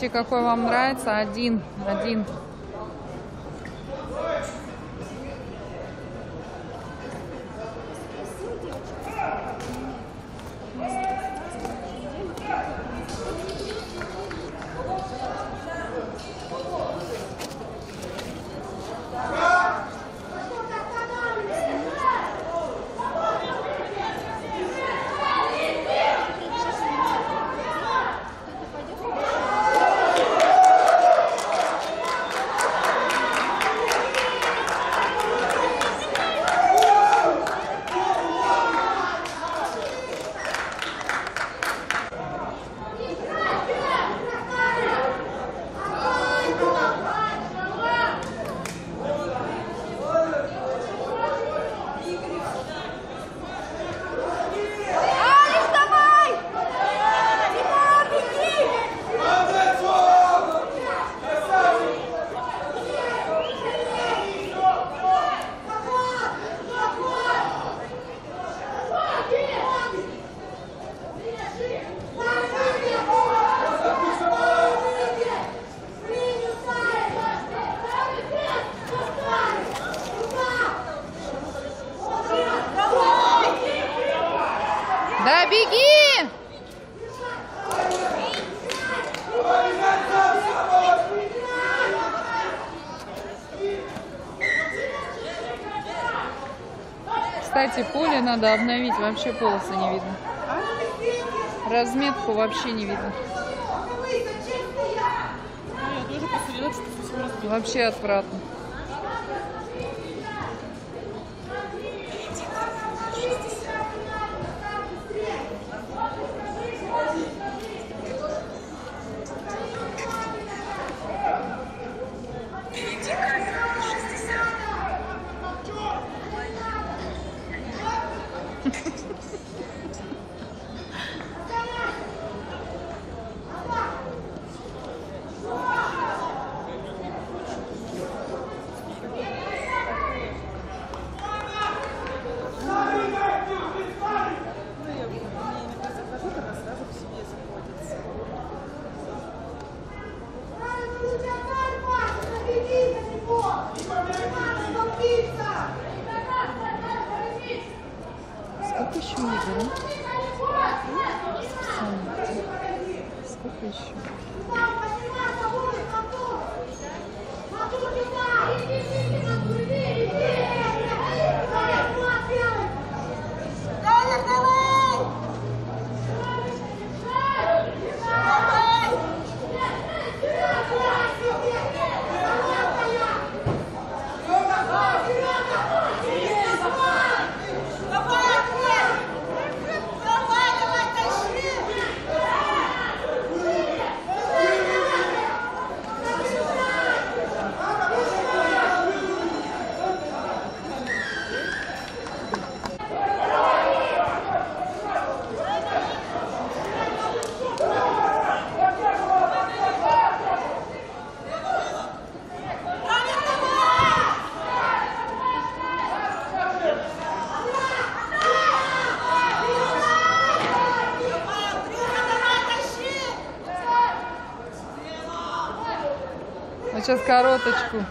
Выберите, какой вам нравится. Один. Один. Кстати, поле надо обновить, вообще полосы не видно. Разметку вообще не видно. Разбито. Вообще отвратно. fish. Сейчас короточку.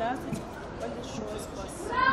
Здравствуйте, большой спасибо.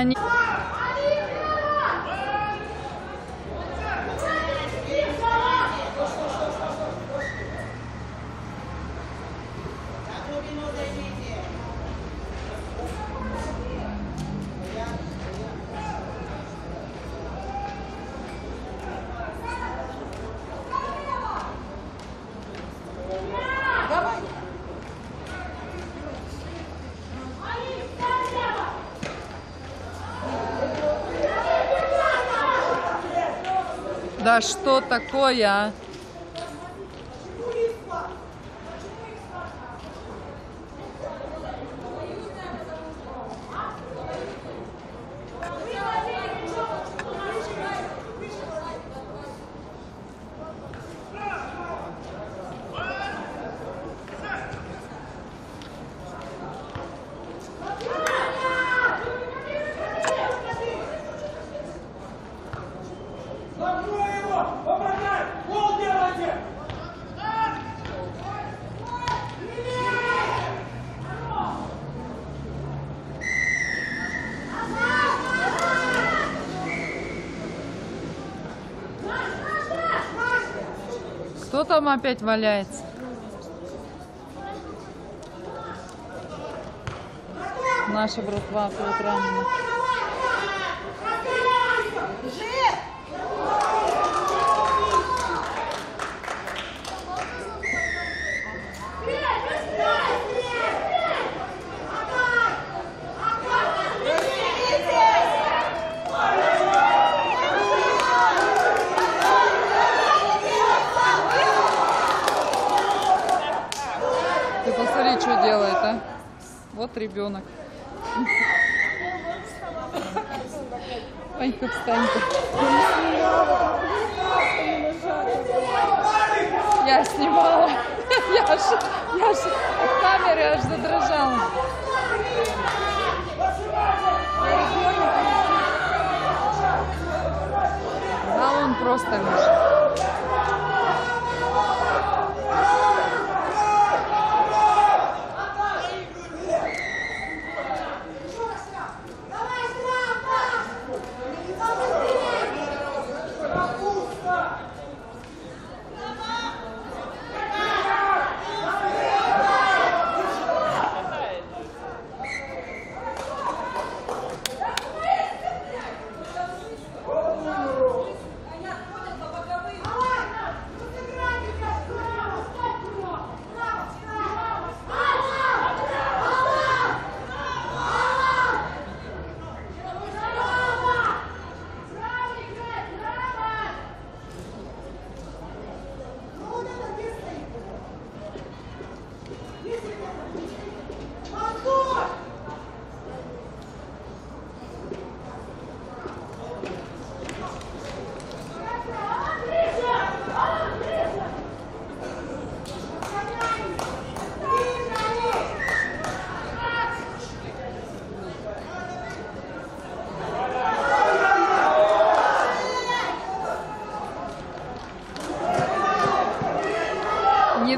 and Да что такое, а? Там опять валяется? Наша братва опять ранена. Ты посмотри, что делает, а? Вот ребенок. Ванька, встань-ка. Я снимала. Я аж, я аж от камеры аж задрожала. Да, он просто лежит.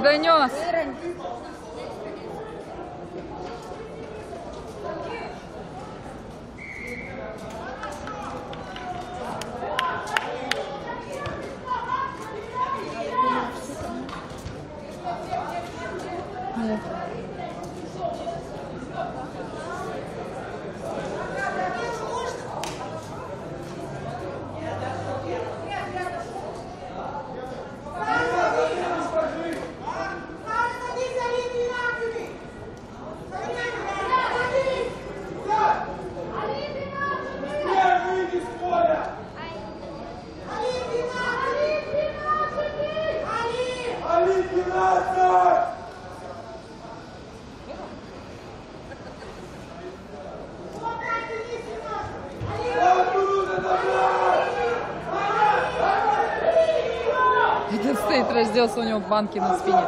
Не Один стоит, разделся, у него банки на спине.